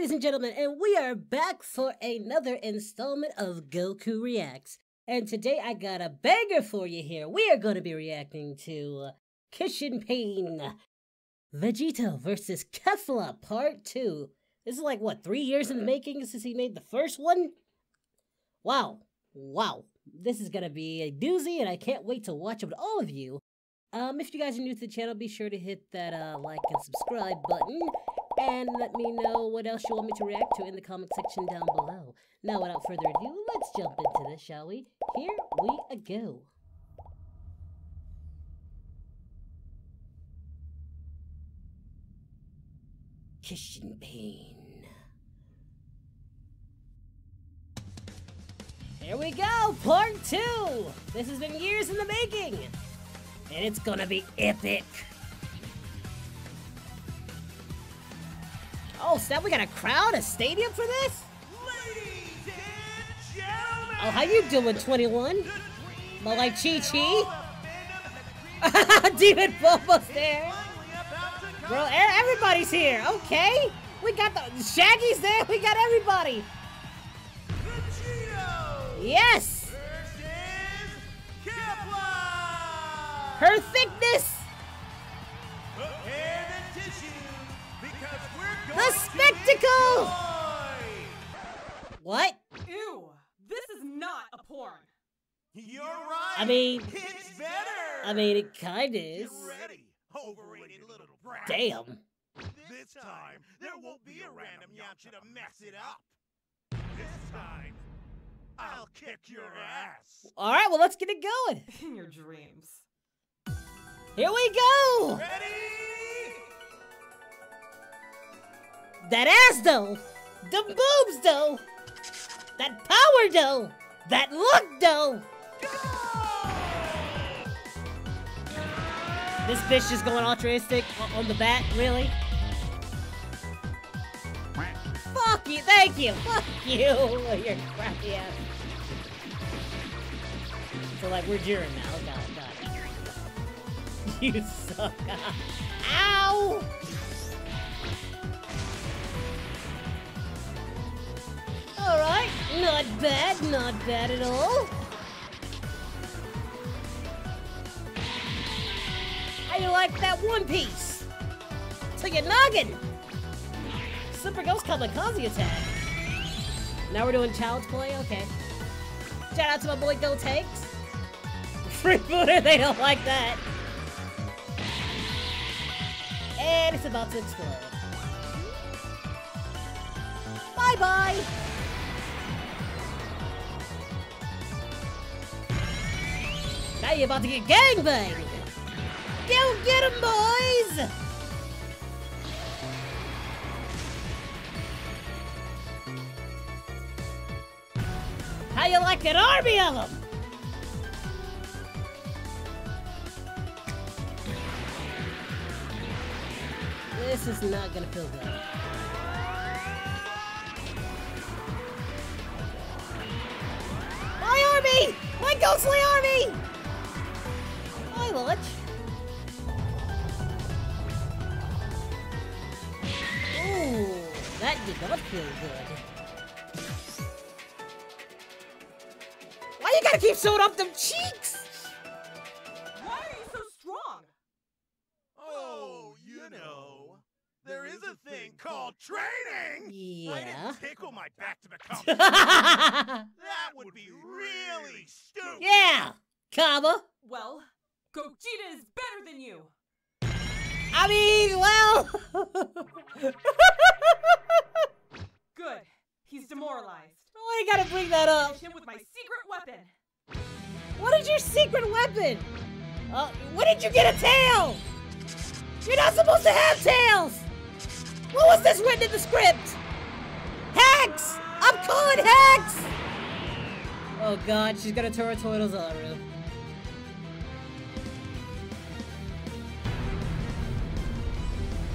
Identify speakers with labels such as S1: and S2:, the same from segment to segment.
S1: ladies and gentlemen, and we are back for another installment of Goku Reacts. And today I got a banger for you here. We are going to be reacting to Kishin Pain Vegito versus Kefla Part 2. This is like, what, three years in the making since he made the first one? Wow. Wow. This is going to be a doozy, and I can't wait to watch it with all of you. Um, if you guys are new to the channel, be sure to hit that uh, like and subscribe button and let me know what else you want me to react to in the comment section down below. Now, without further ado, let's jump into this, shall we? Here we go. Kishin Pain. Here we go, part two! This has been years in the making! And it's gonna be epic! Oh, snap, we got a crowd, a stadium for this? Oh, how you doing, 21? But like Chi Chi? Demon Bobo's there. Bro, everybody's here. Okay. We got the Shaggy's there. We got everybody. Yes.
S2: Little brat.
S1: Damn.
S2: This time, there won't be a random Yamcha to mess it up. This time, I'll kick your ass.
S1: All right, well, let's get it going.
S3: In your dreams.
S1: Here we go.
S2: Ready?
S1: That ass though, the boobs though, that power though, that look though. This bitch is going Ultra Instinct on the bat, really? Fuck you, thank you, fuck you, you're crappy ass. So like, we're Jiren now, got it, got it. You suck. Ow! Alright, not bad, not bad at all. You like that one piece? To your noggin! Super Ghost Kamikaze attack. Now we're doing child's play? Okay. Shout out to my boy Gotenks. Freebooter, they don't like that. And it's about to explode. Bye-bye! Now you're about to get gangbanged! Go get 'em, boys! How you like an army of them? This is not gonna feel good. My army! My ghostly army! Hi, Lodge. That did not feel good. Why you gotta keep showing up them cheeks?
S3: Why are you so strong?
S2: Oh, oh you know, there is a thing called training. I
S1: Yeah.
S2: didn't tickle my back to become. that would be really stupid. Yeah!
S1: Kaba.
S3: Well, Gogeta is better than you.
S1: I mean, well.
S3: Good. He's demoralized.
S1: Why you gotta bring that up?
S3: Hit him with my secret weapon.
S1: What is your secret weapon? Uh, when did you get a tail? You're not supposed to have tails! What was this written in the script? Hex! I'm calling Hex! Oh god, she's gonna turn her toilet on Aru.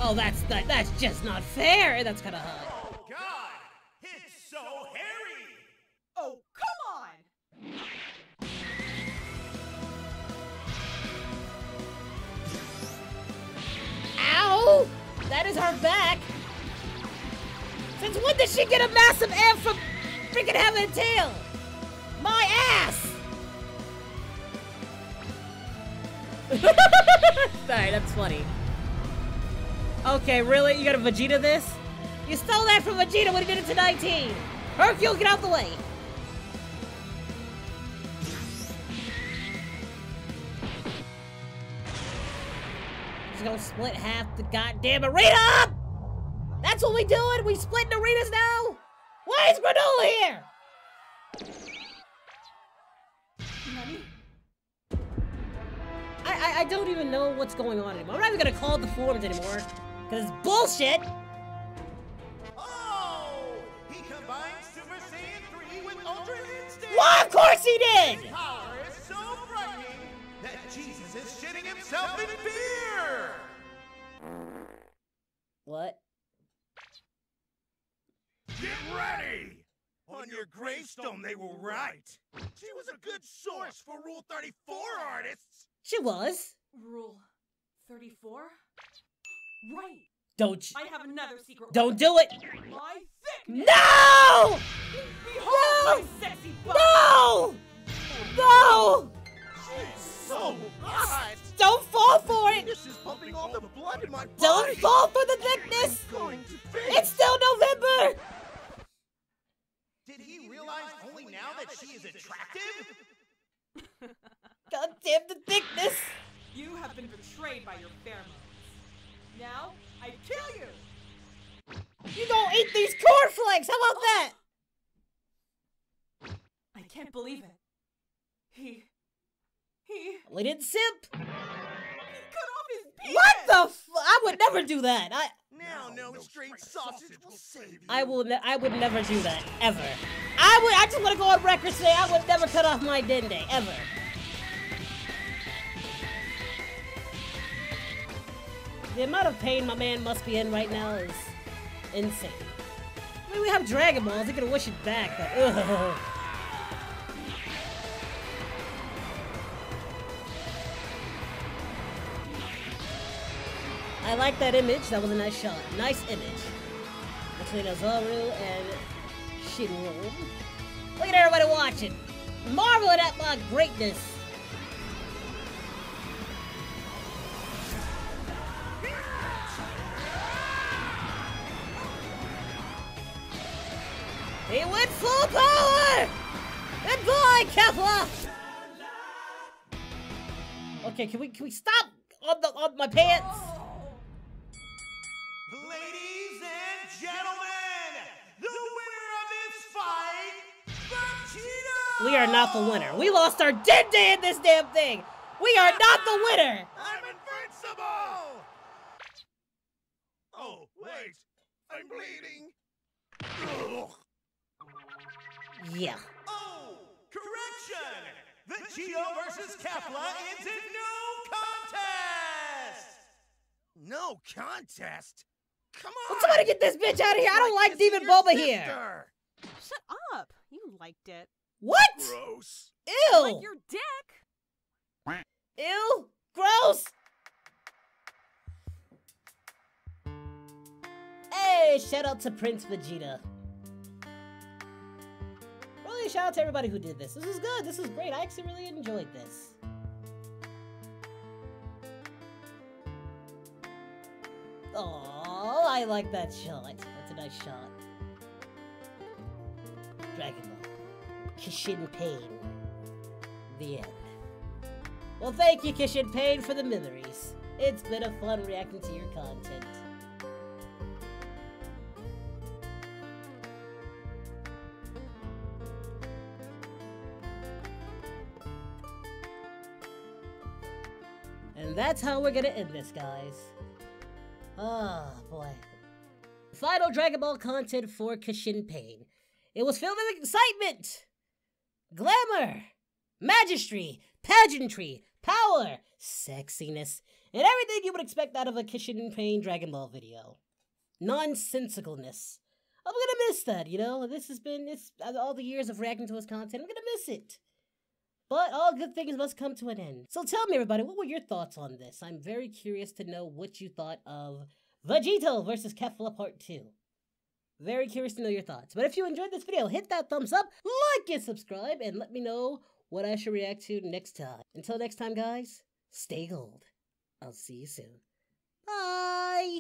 S1: Oh, that's that, that's just not fair. That's kind of hot.
S2: Oh God, it's so hairy.
S3: Oh, come on!
S1: Ow! That is her back. Since Since when did she get a massive F from freaking having a tail? My ass! Sorry, that's funny. Okay, really? You got a Vegeta this? You stole that from Vegeta when he did it to 19! Hercule, get out the way! Just gonna split half the goddamn arena up! That's what we doing? We splitting arenas now? Why is Granola here? I, I I don't even know what's going on anymore. I'm not even gonna call it the forums anymore. Cause it's bullshit!
S2: Oh! He combines Super Saiyan 3 with Ultra Instinct!
S1: Why of course he did!
S2: His power is so frightening that Jesus is shitting himself in fear!
S1: What?
S2: Get ready! On your gravestone, they will write. She was a good source for Rule 34 artists.
S1: She was.
S3: Rule 34? Right.
S1: Don't you,
S3: I have another secret.
S1: don't do it.
S3: My thickness.
S1: No!
S3: Behold my sexy butt.
S1: No! No!
S2: She's so hot.
S1: Don't fall for it!
S2: This is pumping all the blood in my body.
S1: Don't fall for the thickness!
S2: I'm going to faint.
S1: It's still November!
S2: Did he realize only now that she is attractive?
S1: God damn the thickness!
S3: You have been betrayed by your pheromones. Now, I kill you.
S1: You don't eat these cornflakes? How about that?
S3: I can't believe it. He. He.
S1: We didn't simp.
S3: Cut off his penis.
S1: What the f- I would never do that. I
S2: Now, no, straight sausage will save you.
S1: I will ne- I would never do that ever. I would I just want to go on record say I would never cut off my dende ever. The amount of pain my man must be in right now is insane. I mean, we have Dragon Balls. They're gonna wish it back, but ugh. I like that image. That was a nice shot. Nice image. Between Oozaru and Shenron. Look at everybody watching. Marveling at my greatness. He went full power! Good boy, Kefla! Okay, can we can we stop on the on my pants?
S2: Ladies and gentlemen, the winner of this fight, Vegeta!
S1: We are not the winner. We lost our dende in this damn thing. We are not the winner.
S2: I'm invincible! Oh, wait, I'm bleeding.
S1: Yeah.
S2: Oh, correction! The Geo versus Kefla is a no contest! No contest? Come on!
S1: Somebody get this bitch out of here. I don't like
S2: It's
S1: Demon
S2: your
S1: Boba here.
S3: Shut up. You liked it.
S1: What?
S2: Gross.
S1: Ew.
S3: Like your dick.
S1: Ew. Gross. Hey, shout out to Prince Vegeta. Shout out to everybody who did this. This is good. This is great. I actually really enjoyed this. Oh, I like that shot. That's a nice shot. Dragon Ball. Kishin Pain. The end. Well, thank you, Kishin Pain, for the memories. It's been a fun reacting to your content. And that's how we're gonna end this, guys. Ah, boy. Final Dragon Ball content for Kishin Pain. It was filled with excitement, glamour, magistry, pageantry, power, sexiness, and everything you would expect out of a Kishin Pain Dragon Ball video. Nonsensicalness. I'm gonna miss that, you know? This has been all the years of reacting to his content. I'm gonna miss it. But all good things must come to an end. So tell me, everybody, what were your thoughts on this? I'm very curious to know what you thought of Vegito versus Kefla Part 2. Very curious to know your thoughts. But if you enjoyed this video, hit that thumbs up, like and subscribe, and let me know what I should react to next time. Until next time, guys, stay gold. I'll see you soon. Bye!